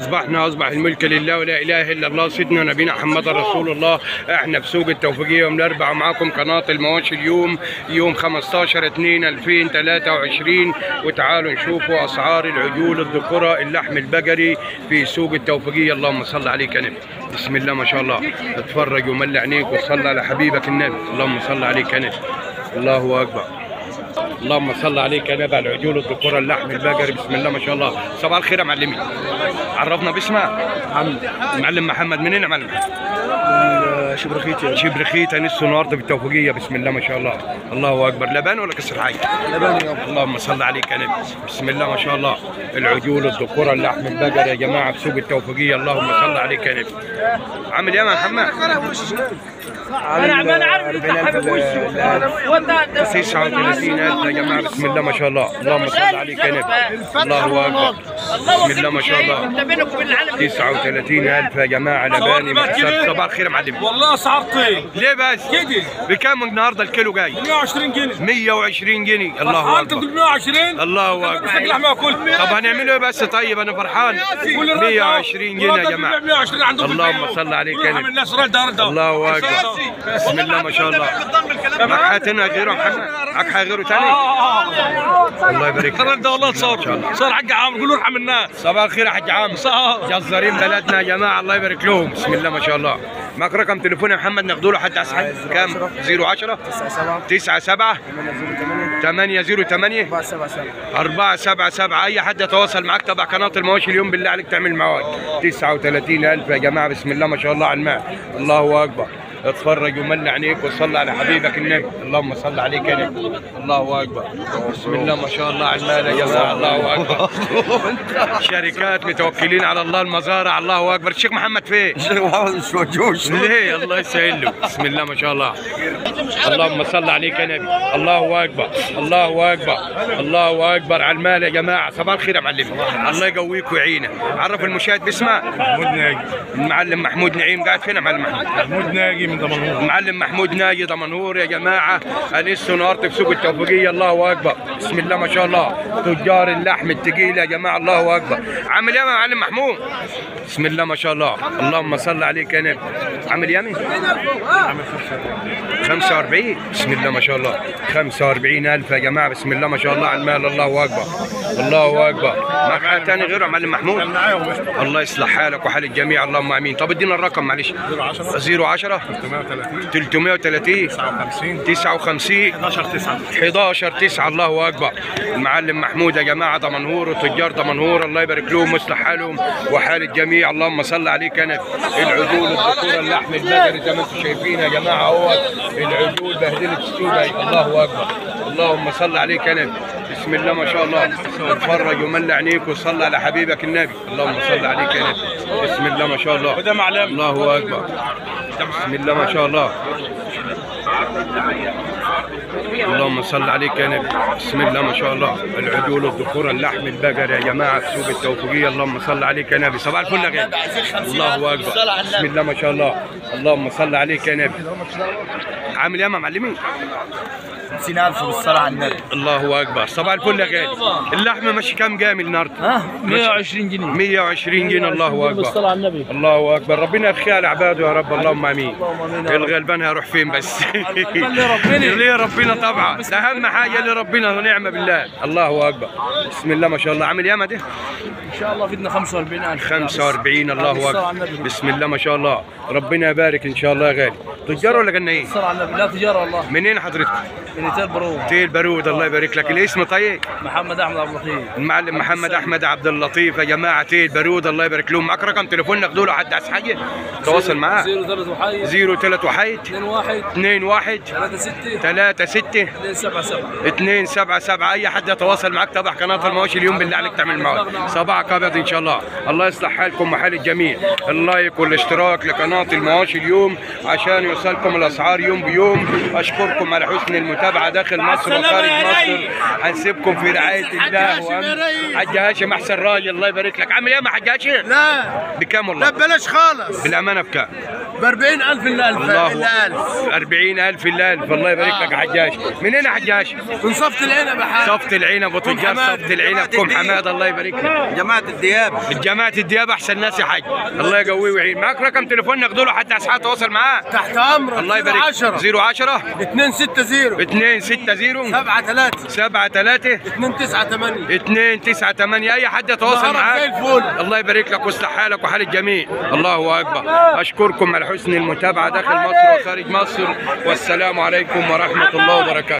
اصبحنا أصبح الملك لله ولا إله إلا الله. سيدنا نبينا محمد رسول الله. إحنا في سوق التوفيقيه يوم الأربعاء معاكم قناة المواشي اليوم يوم 15 2 2023 وتعالوا نشوفوا أسعار العجول الذكورة اللحم البقري في سوق التوفيقيه اللهم صل عليك يا نبي. بسم الله ما شاء الله. اتفرج وملي عينيك وصلي على حبيبك النبي. اللهم صل عليك يا نبي. الله أكبر. اللهم صل عليك يا نبي على العجول الذكوره اللحم البقري بسم الله ما شاء الله. صباح الخير يا معلمي. عرفنا باسمك. محمد. معلم محمد منين يا معلم؟ شبرخيتي شبرخيت انس النهارده بالتوفيقيه بسم الله ما شاء الله. الله أكبر. لبان ولا كسر حي اللهم صل عليك يا نبي. بسم الله ما شاء الله. العجول الذكوره اللحم البقري يا جماعة في سوق التوفيقية. اللهم صل عليك يا نبي. عامل إيه يا محمد؟ أنا أنا عارف إنت حابب وشه 39000 يا جماعة بسم الله ما شاء الله. اللهم صل عليك يا نبي. الله أكبر. الله ما شاء الله. انت بينك وبين العالم. 39000 يا جماعة لباني مكسر صباح الخير يا معلم. والله اسعار طيب ليه بس؟ كده بكام النهارده الكيلو جاي؟ 120 جنيه. 120 جنيه. الله انت أكبر. تقول 120 الله أكبر. طب هنعمله إيه بس؟ طيب أنا فرحان. 120 جنيه يا جماعة. 120 عندكم اللهم صل عليك رد الله أكبر. بسم الله ما شاء الله. معك حاتنا غيره محمد. معك حاجة غيره تاني؟ الله يبارك لك رد والله بسم الله ما شاء صار الله. صار حق عامر قولوا ارحم الناس صباح الخير يا حاج صار جزارين بلدنا يا جماعة. الله يبارك لهم. بسم الله ما شاء الله. معك رقم تليفون يا محمد؟ ناخذ له حد اسحب كام 010 97 808 477 أي حد يتواصل معاك تبع قناة المواشي اليوم بالله عليك تعمل معاك. 39000 يا جماعة. بسم الله ما شاء الله على الماء. الله أكبر. اتفرج وملي عينيك وصلي على حبيبك النبي. اللهم صل عليك يا نبي. الله أكبر. بسم الله ما شاء الله على المال. يا جماعة الله أكبر. شركات متوكلين على الله المزارع. الله أكبر. الشيخ محمد فين مش وجوش ليه؟ الله يسهل له. بسم الله ما شاء الله. اللهم صل عليك يا نبي. الله أكبر. الله أكبر. الله أكبر. على المال يا جماعة. صباح الخير يا معلم. الله يقويك ويعينك. عرف المشاهد باسمه؟ محمود ناجي. المعلم محمود نعيم قاعد فين يا معلم محمود؟ محمود ناجي من دمنهور المعلم محمود ناجي دمنهور يا جماعة انس النهارده في سوق التوفيقية. الله أكبر. بسم الله ما شاء الله. تجار اللحم الثقيل يا جماعة. الله أكبر. عامل إيه يا معلم محمود. بسم الله ما شاء الله. اللهم صل عليك يا نبي. عامل يامي 45 بسم الله ما شاء الله. 45 ألف يا جماعة. بسم الله ما شاء الله على المال. الله أكبر. الله أكبر. معك حاجة تاني غيره يا معلم محمود؟ الله يصلح حالك وحال الجميع. اللهم آمين. طب ادينا الرقم معلش. 010 330 59 11 9 11 9 الله أكبر. المعلم محمود يا جماعة دمنهور وتجار دمنهور الله يبارك لهم ويصلح حالهم وحال الجميع. اللهم صل عليك يا نبي العجول الذكور اللحم البقري زي ما أنتم شايفين يا جماعة اهوت العجول بهدلة السوق. الله أكبر. اللهم صل عليك يا نبي بسم الله ما شاء الله. اتفرج وملي عينيك وصلي على حبيبك النبي. اللهم صل عليك يا نبي بسم الله ما شاء الله. وده معلم. الله أكبر. بسم الله ما شاء الله. اللهم صل عليك يا نبي. بسم الله ما شاء الله. العجول الذكور اللحم البقر يا جماعة في سوق التوفيقية. اللهم صل عليك يا نبي. صباح الفل يا الله أكبر. بسم الله ما شاء الله. اللهم صل عليك يا نبي. عامل إيه يا معلمين. 50000 بالصلاة على النبي. الله أكبر. صباح الفل يا غالي. اللحمة ماشي كام جامد النهارده ها؟ 120 جنيه. 120 جنيه. الله أكبر. بالصلاة على النبي. الله أكبر. ربنا يرخيها على عباده يا رب. اللهم آمين. الغلبان هيروح فين بس؟ ليه ربنا طبعا؟ ده أهم حاجة لربنا ونعمه بالله. الله أكبر. بسم الله ما شاء الله. عامل ياما ده؟ ان شاء الله فيدنا 45000 45 الله أكبر. بسم الله ما شاء الله. ربنا يبارك إن شاء الله يا غالي تجار ولا بالصلاة على النبي. لا تجارة والله. منين حضرتك؟ من تل بارو تيل بارود الله يبارك لك. الاسم طيب؟ محمد أحمد عبد اللطيف. المعلم محمد أحمد عبد اللطيف يا جماعة. تيل بارود الله يبارك لهم. معاك رقم تليفون ناخذوا له حد عايز حاجة تواصل معاه. 03 وحي 03 وحيد. 2 1 2 1 3 6 3 6 2 7 7 2 7 7 أي حد يتواصل معك تبع قناة المواشي اليوم بالله عليك تعمل معاه صباحك ابيض إن شاء الله. الله يصلح حالكم وحال الجميع. اللايك والاشتراك لقناة المواشي اليوم عشان يوصلكم الأسعار يوم بيوم. أشكركم على حسن المتابعة داخل مصر وخارج مصر. هنسيبكم في رعاية الله. حاج هاشم أحسن راجل. الله يبارك لك. عامل إيه يا حاج هاشم. لا. بكام والله؟ بلاش خالص. بالأمانة بكام؟ ب 40000 إلا 1000 الله. الا 1000 40000 إلا 1000 الله يبارك لك يا حجاج. منين يا حجاج؟ من صفة العنب يا حاج صفة العنب ابو تجار حماد. صفة العنب كم حماد الله يبارك لك. جماعة الدياب. جماعة الدياب أحسن ناس يا حاج. الله يقويه ويعين. معاك رقم تليفون ناخذ له حتى أصحاب تواصل معاه. تحت أمرك. الله يبارك. 10 010 260 260 7 3 7 3 2 9 8 2 9 8 أي حد يتواصل معاك. الله يبارك لك ويصلح حالك وحال الجميع. الله أكبر. أشكركم على حسن المتابعة. داخل مصر وخارج مصر. والسلام عليكم ورحمة الله وبركاته.